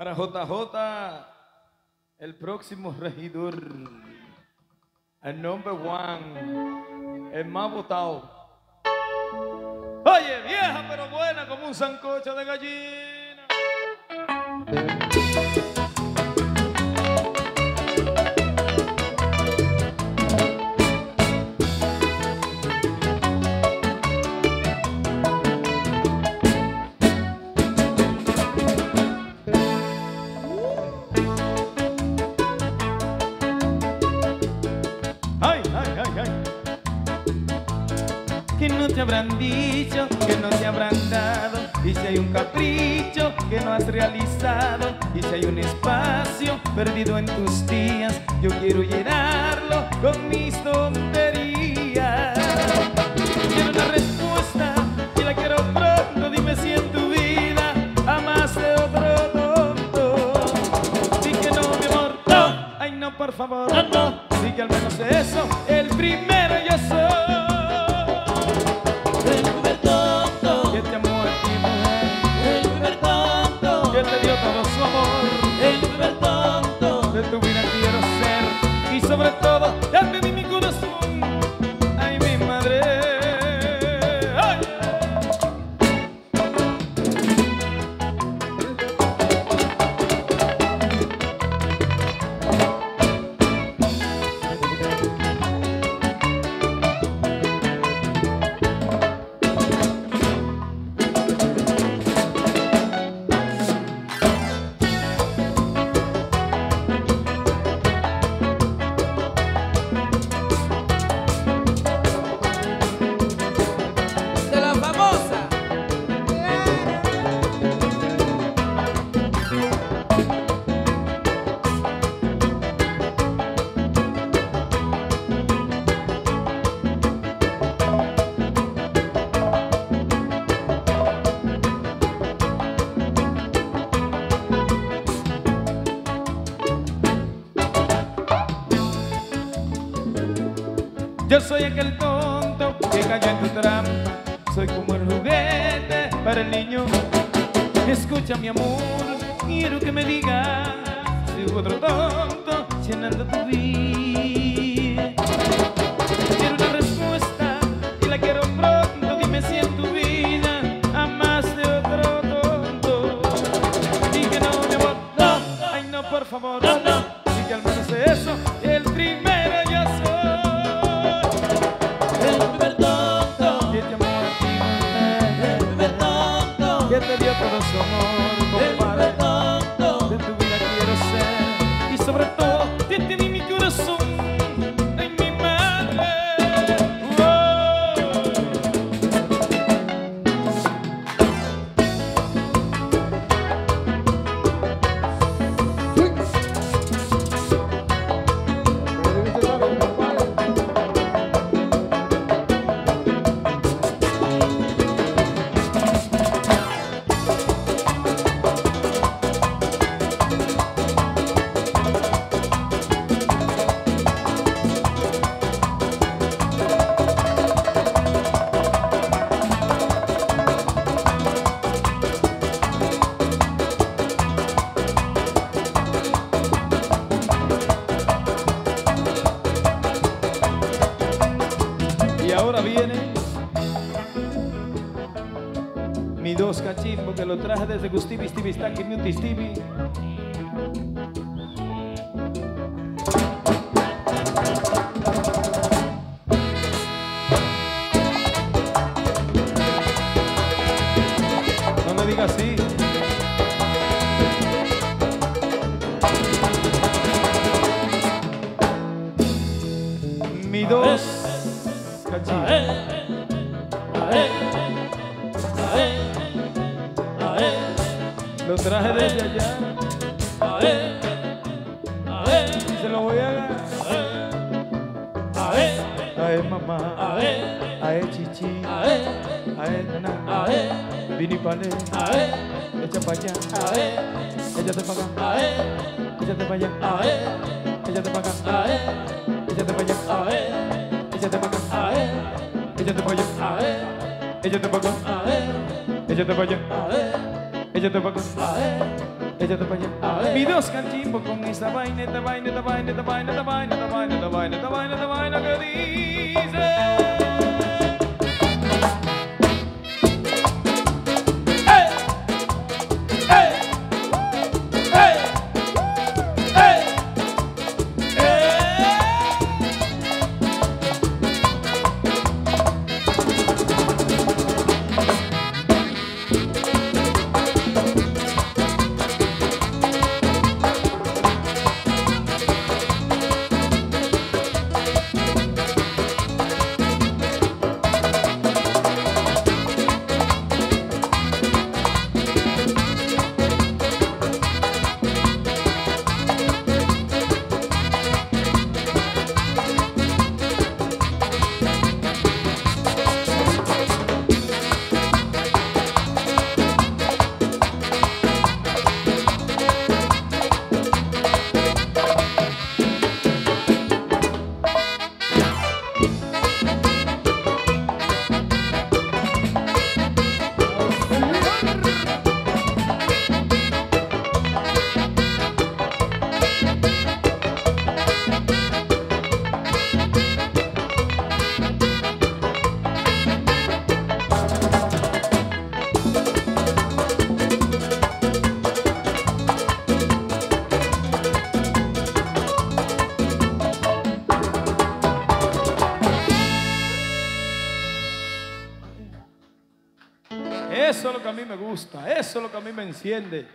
Para JJ, el próximo regidor, el number one, el más votado. Oye, vieja pero buena como un sancocho de gallina. Que no te habrán dicho, que no te habrán dado. Y si hay un capricho que no has realizado. Y si hay un espacio perdido en tus días, yo quiero llenarlo con mis tonterías. Quiero una respuesta y la quiero pronto. Dime si en tu vida amaste otro tonto. Di que no, mi amor, no. Ay, no, por favor, no, que al menos eso, el primero yo soy. Yo soy aquel tonto que cayó en tu trampa. Soy como el juguete para el niño. Escucha mi amor, quiero que me digas si otro tonto llenando tu vida. Quiero una respuesta y la quiero pronto. Dime si en tu vida amaste otro tonto. Y no, mi amor, no. Ay, no, por favor, Que te dio todo su amor, compadre. Lo traje desde Gustivi, Stevie, Stacky, Muti, Stevie. Lo traje desde allá y se lo voy a dar a él mamá, a él chichi, a él nana, vini pane, echa pa' allá, échate pa' acá, échate pa' allá, échate pa' acá, échate pa' allá, échate pa' acá, échate pa' allá, échate pa' acá, échate pa' allá, échate pa' acá, Échate para A allá. Mi dos canchimbo con esa vaina, esta vaina, esta vaina, esta vaina, esta vaina, esta vaina, esta vaina, esta vaina, esta vaina que dice. Eso es lo que a mí me gusta, eso es lo que a mí me enciende.